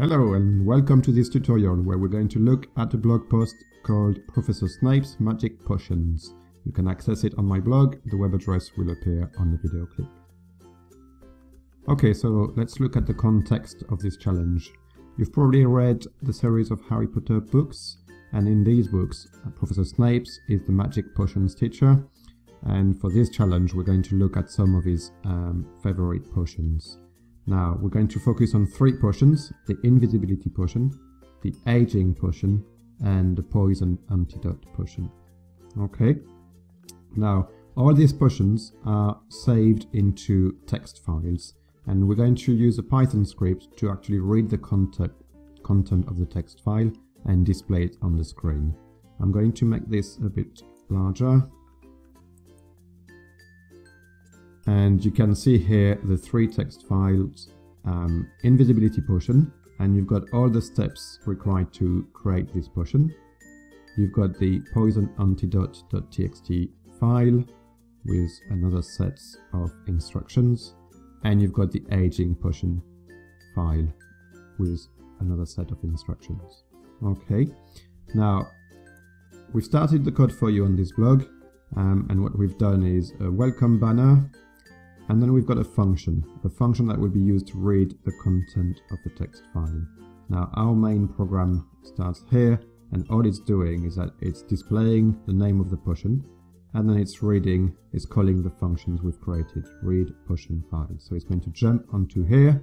Hello and welcome to this tutorial where we're going to look at a blog post called Professor Snape's Magic Potions. You can access it on my blog, the web address will appear on the video clip. Okay, so let's look at the context of this challenge. You've probably read the series of Harry Potter books, and in these books, Professor Snape is the magic potions teacher, and for this challenge we're going to look at some of his um, favorite potions. Now we're going to focus on three potions, the invisibility potion, the aging potion, and the poison antidote potion. Okay, now all these potions are saved into text files and we're going to use a Python script to actually read the content, content of the text file and display it on the screen. I'm going to make this a bit larger and you can see here the three text files um, invisibility potion and you've got all the steps required to create this potion. You've got the poison antidote.txt file with another set of instructions and you've got the aging potion file with another set of instructions. Okay now we've started the code for you on this blog um, and what we've done is a welcome banner and then we've got a function, a function that will be used to read the content of the text file. Now our main program starts here and all it's doing is that it's displaying the name of the potion and then it's reading, it's calling the functions we've created, read potion file. So it's going to jump onto here,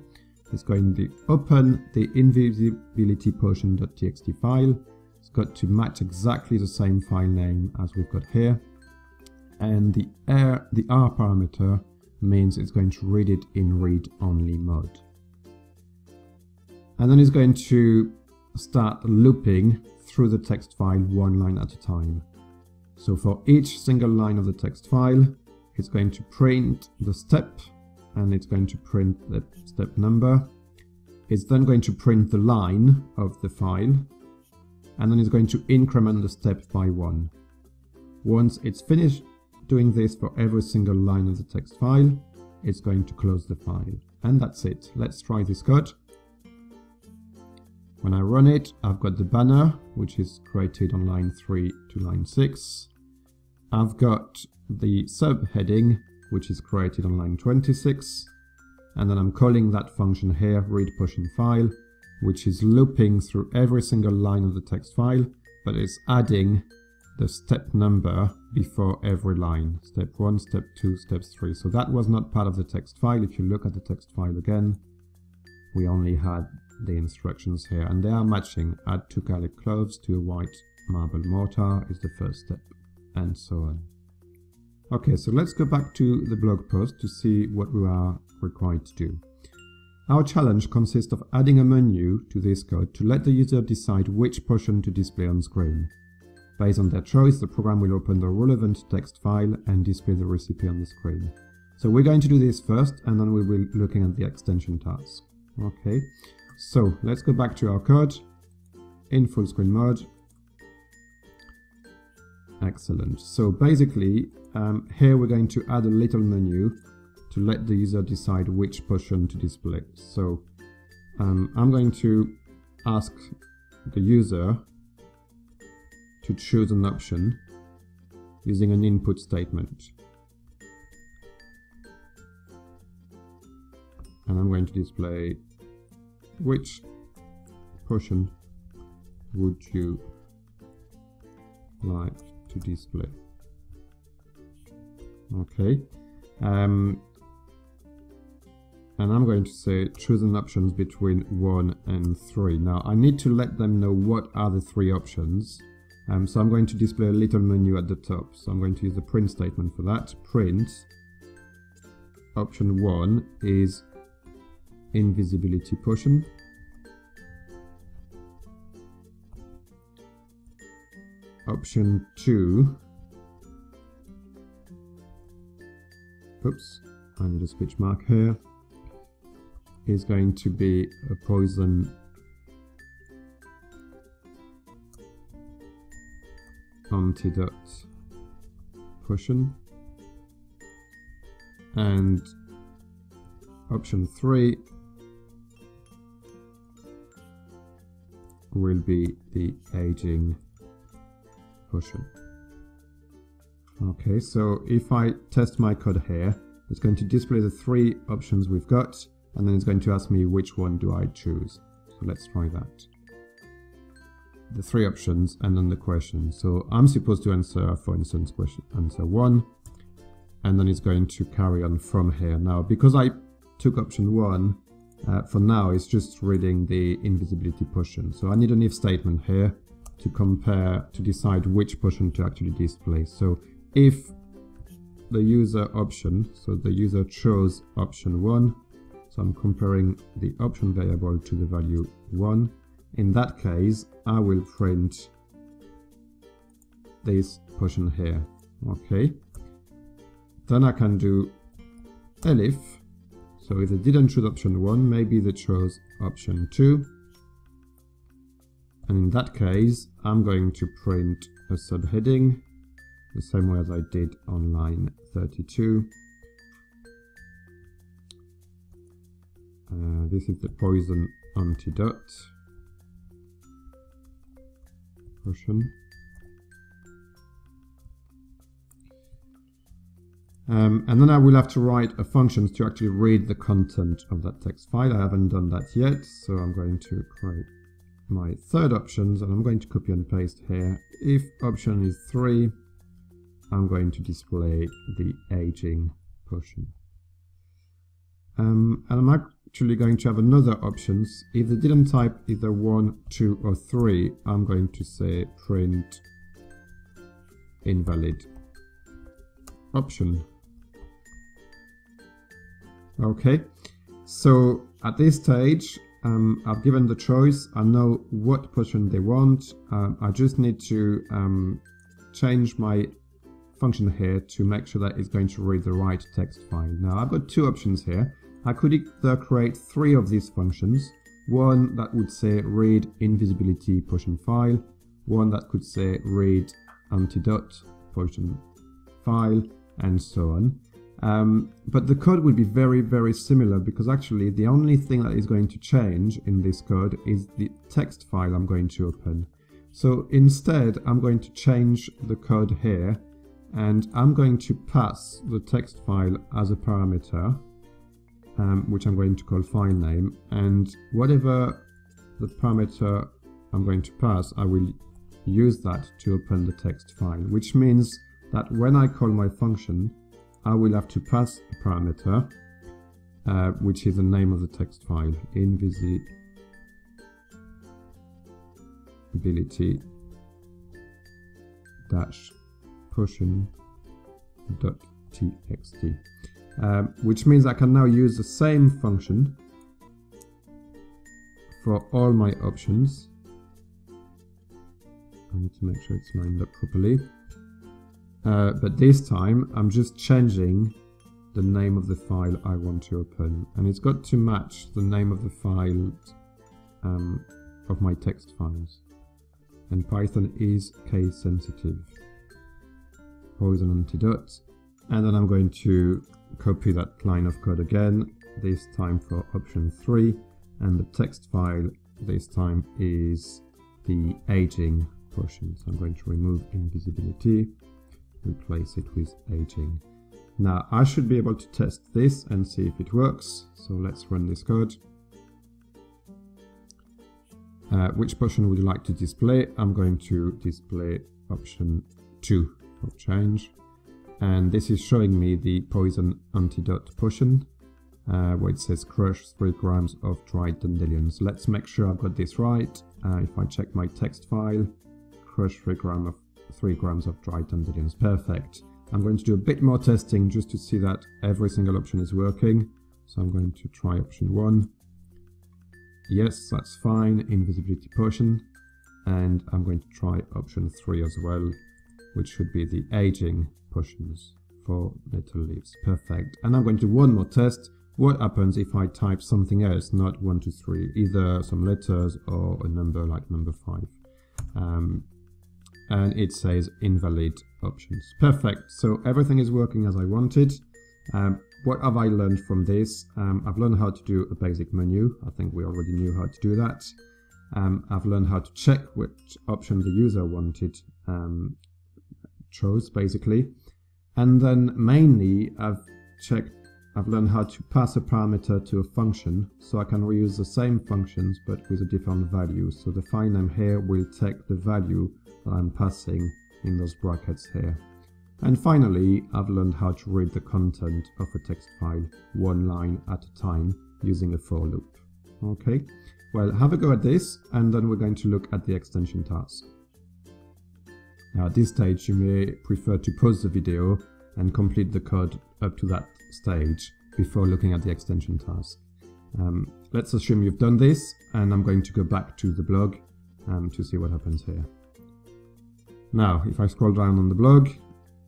it's going to open the invisibility potion.txt file, it's got to match exactly the same file name as we've got here, and the R, the R parameter means it's going to read it in read-only mode. And then it's going to start looping through the text file one line at a time. So for each single line of the text file, it's going to print the step and it's going to print the step number. It's then going to print the line of the file and then it's going to increment the step by one. Once it's finished doing this for every single line of the text file, it's going to close the file. And that's it. Let's try this code. When I run it, I've got the banner, which is created on line 3 to line 6. I've got the subheading, which is created on line 26. And then I'm calling that function here, read potion file, which is looping through every single line of the text file, but it's adding the step number before every line. Step 1, step 2, step 3. So that was not part of the text file. If you look at the text file again, we only had the instructions here and they are matching. Add two garlic cloves to a white marble mortar is the first step and so on. Okay, so let's go back to the blog post to see what we are required to do. Our challenge consists of adding a menu to this code to let the user decide which portion to display on screen. Based on their choice, the program will open the relevant text file and display the recipe on the screen. So we're going to do this first and then we will be looking at the extension task. Okay, so let's go back to our code in full screen mode. Excellent. So basically, um, here we're going to add a little menu to let the user decide which potion to display. So um, I'm going to ask the user to choose an option using an input statement. And I'm going to display which potion would you like to display. Okay. Um, and I'm going to say choose an options between 1 and 3. Now I need to let them know what are the three options um, so I'm going to display a little menu at the top. So I'm going to use the print statement for that. Print, option 1 is invisibility potion. Option 2, oops, I need a speech mark here, is going to be a poison antidote potion and option 3 will be the aging potion. Okay, so if I test my code here, it's going to display the three options we've got, and then it's going to ask me which one do I choose. So let's try that. The three options and then the question. So I'm supposed to answer, for instance, question answer one, and then it's going to carry on from here. Now, because I took option one, uh, for now it's just reading the invisibility potion. So I need an if statement here to compare, to decide which potion to actually display. So if the user option, so the user chose option 1, so I'm comparing the option variable to the value 1. In that case, I will print this potion here, okay? Then I can do elif, so if they didn't choose option 1, maybe they chose option 2. And in that case, I'm going to print a subheading the same way as I did on line 32. Uh, this is the poison antidote Um, and then I will have to write a function to actually read the content of that text file. I haven't done that yet, so I'm going to create my third options and I'm going to copy and paste here. If option is 3, I'm going to display the aging potion. Um, and I'm actually going to have another options. If they didn't type either 1, 2 or 3, I'm going to say print invalid option. Okay, so at this stage, um, I've given the choice. I know what potion they want. Um, I just need to um, change my function here to make sure that it's going to read the right text file. Now I've got two options here. I could either create three of these functions. One that would say read invisibility potion file, one that could say read antidote potion file, and so on. Um, but the code would be very, very similar because actually the only thing that is going to change in this code is the text file I'm going to open. So instead, I'm going to change the code here and I'm going to pass the text file as a parameter, um, which I'm going to call file name, and whatever the parameter I'm going to pass, I will use that to open the text file, which means that when I call my function, I will have to pass a parameter, uh, which is the name of the text file, invisibility dash potion.txt, um, which means I can now use the same function for all my options. I need to make sure it's lined up properly. Uh, but this time I'm just changing the name of the file I want to open and it's got to match the name of the file um, of my text files and Python is case sensitive poison antidote. And then I'm going to copy that line of code again, this time for option 3. And the text file this time is the aging portion. So I'm going to remove invisibility, replace it with aging. Now I should be able to test this and see if it works. So let's run this code. Uh, which portion would you like to display? I'm going to display option 2 for change. And this is showing me the poison antidote potion, uh, where it says crush 3 grams of dried dandelions. Let's make sure I've got this right. Uh, if I check my text file, crush 3, gram of, 3 grams of dried dandelions. Perfect. I'm going to do a bit more testing just to see that every single option is working. So I'm going to try option 1. Yes, that's fine, invisibility potion. And I'm going to try option 3 as well which should be the aging potions for little leaves. Perfect. And I'm going to do one more test. What happens if I type something else, not 1, 2, 3, either some letters or a number like number 5. Um, and it says invalid options. Perfect. So everything is working as I wanted. Um, what have I learned from this? Um, I've learned how to do a basic menu. I think we already knew how to do that. um, I've learned how to check which option the user wanted um, chose basically. And then mainly I've checked, I've learned how to pass a parameter to a function so I can reuse the same functions but with a different value. So the file name here will take the value that I'm passing in those brackets here. And finally, I've learned how to read the content of a text file one line at a time using a for loop. Okay, well, have a go at this, and then we're going to look at the extension task. Now, at this stage, you may prefer to pause the video and complete the code up to that stage before looking at the extension task. Um, let's assume you've done this, and I'm going to go back to the blog um, to see what happens here. Now, if I scroll down on the blog,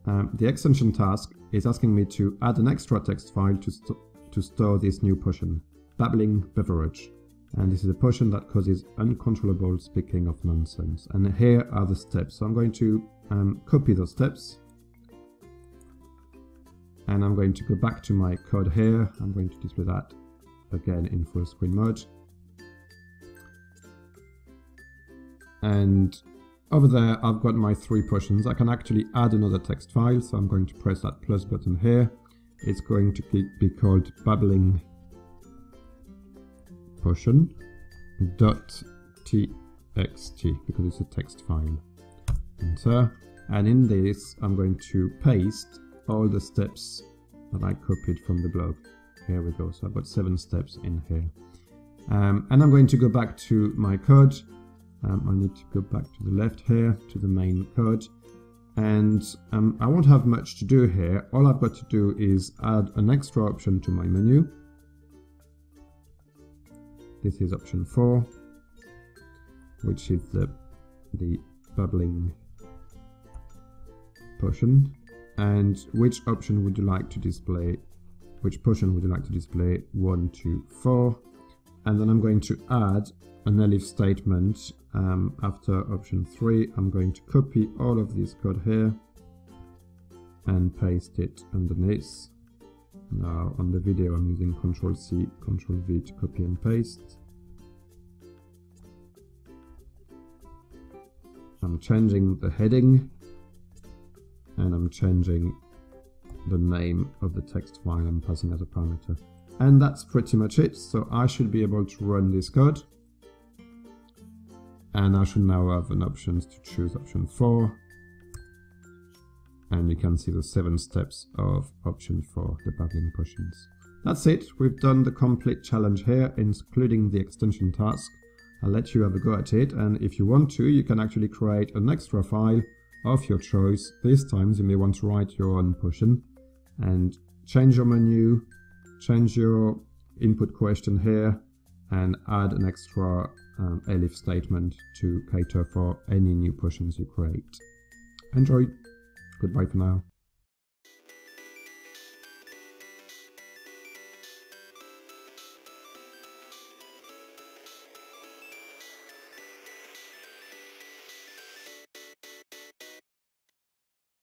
um, the extension task is asking me to add an extra text file to, st to store this new potion, babbling beverage. And this is a potion that causes uncontrollable speaking of nonsense. And here are the steps. So I'm going to um, copy those steps. And I'm going to go back to my code here. I'm going to display that again in full screen mode. And over there, I've got my three potions. I can actually add another text file, so I'm going to press that plus button here. It's going to be called babbling potion dot txt because it's a text file. Enter. And in this, I'm going to paste all the steps that I copied from the blog. Here we go. So I've got seven steps in here. Um, and I'm going to go back to my code um, I need to go back to the left here to the main code and um, I won't have much to do here. All I've got to do is add an extra option to my menu. This is option 4 which is the, the bubbling potion. And which option would you like to display which potion would you like to display? 1 2 4 and then I'm going to add an elif statement um, after option 3 I'm going to copy all of this code here and paste it underneath now on the video. I'm using Ctrl C Ctrl V to copy and paste. I'm changing the heading and I'm changing the name of the text file I'm passing as a parameter. And that's pretty much it. So I should be able to run this code. And I should now have an options to choose option 4 and you can see the 7 steps of option for babbling potions. That's it, we've done the complete challenge here including the extension task. I'll let you have a go at it and if you want to you can actually create an extra file of your choice. This time you may want to write your own potion and change your menu, change your input question here and add an extra um, elif statement to cater for any new potions you create. Enjoy! Goodbye for now.